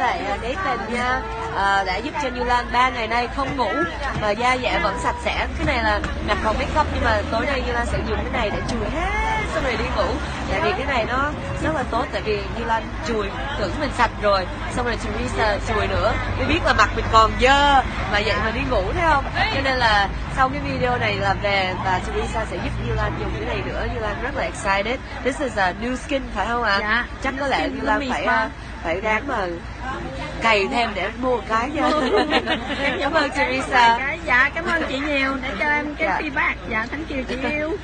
lại à, Nathan nha à, đã giúp cho Như Lan ba ngày nay không ngủ và da dẻ vẫn sạch sẽ. Cái này là mặt còn make up nhưng mà tối nay Như Lan sẽ dùng cái này để chùi hết xong rồi đi ngủ. Tại vì cái này nó rất là tốt tại vì Như Lan chùi tưởng mình sạch rồi xong rồi Teresa chùi nữa. Mới biết là mặt mình còn dơ mà vậy mà đi ngủ thấy không? Cho nên là sau cái video này là về và Teresa sẽ giúp Như Lan dùng cái này nữa. Như Lan rất là excited. This is a new skin phải không ạ? Dạ. chắc có lẽ Như Lan phải Spa. Phải ráng mà cày thêm để mua cái nha cảm ơn Teresa Dạ, cảm ơn chị nhiều để cho em cái Dạ. feedback. Dạ, thank you chị yêu.